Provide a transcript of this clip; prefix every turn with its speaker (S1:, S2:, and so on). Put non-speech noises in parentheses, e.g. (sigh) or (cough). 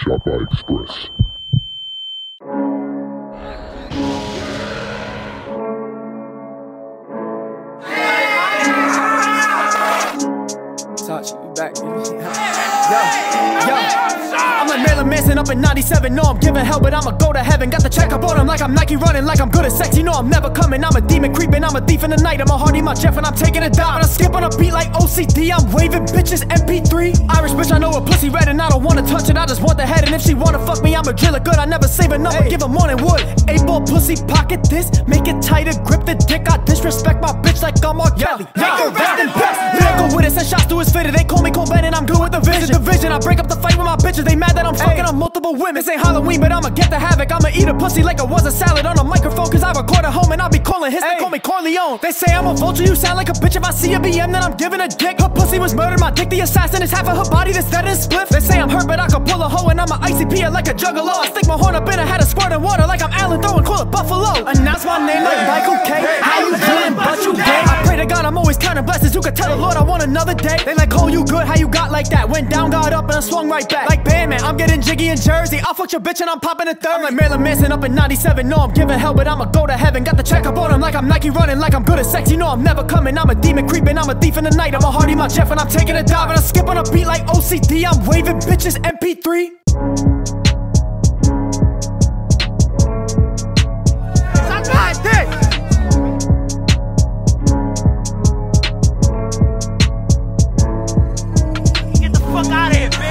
S1: Shot by Express.
S2: Touch, back, baby. (laughs) Yo, yo. I'm like Marilyn Manson up in 97. No, I'm giving hell, but I'ma go to heaven. Got the check up on him like I'm Nike running, like I'm good at sex. You know I'm never coming. I'm a demon creeping, I'm a thief in the night. I'm a hardy, my Jeff, and I'm taking a dive. And I skip on a beat like OCD. I'm waving bitches MP3. Irish bitch, I know a pussy red, and I don't wanna touch it. I just want the head. And if she wanna fuck me, I'ma drill it good. I never save enough, hey. give her more than wood. Eight ball pussy, pocket this. Make it tighter, grip the dick. I disrespect my bitch like I'm R. Kelly. Make her rest in peace. Lyrical with it, send shots to his fitted. They call me Cole Bennett, I'm good with the vision. Division, I break up the fight with my bitches. They mad that I'm fucking on multiple women. This ain't Halloween, but I'ma get the havoc. I'ma eat a pussy like it was a salad on a microphone. Cause I record at home and I'll be calling his. They call me Corleone. They say I'm a vulture, you sound like a bitch. If I see a BM, then I'm giving a dick. Her pussy was murdered, my dick the assassin is half of her body that's dead and split. They say I'm hurt, but I can pull a hoe and I'm a ICP like a juggalo. I stick my horn up in a head of squirt of water like I'm Allen throwing call it Buffalo. Announce my name like Michael God I'm always counting blessings. You can tell the Lord I want another day. They like, oh, you good? How you got like that? Went down, got up, and I swung right back. Like Bandman, I'm getting jiggy in Jersey. I fucked your bitch and I'm popping a third. I'm like Marilyn Manson up in 97. No, I'm giving hell, but I'ma go to heaven. Got the check up on him like I'm Nike running, like I'm good at sex. You know I'm never coming. I'm a demon creeping, I'm a thief in the night. I'm a hardy, my Jeff, and I'm taking a dive. And I skip on a beat like OCD. I'm waving bitches MP3. fuck out of here, bitch.